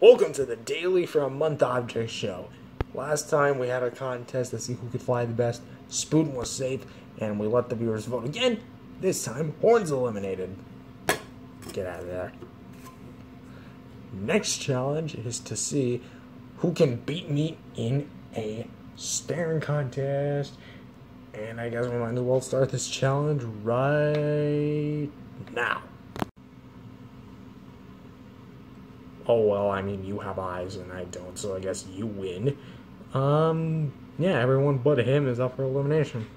to the Daily for a Month Object Show. Last time we had a contest to see who could fly the best. Spoon was safe, and we let the viewers vote again. This time, Horn's eliminated. Get out of there. Next challenge is to see who can beat me in a staring contest. And I guess we might as well start this challenge right Oh well, I mean you have eyes and I don't, so I guess you win. Um, yeah, everyone but him is up for elimination.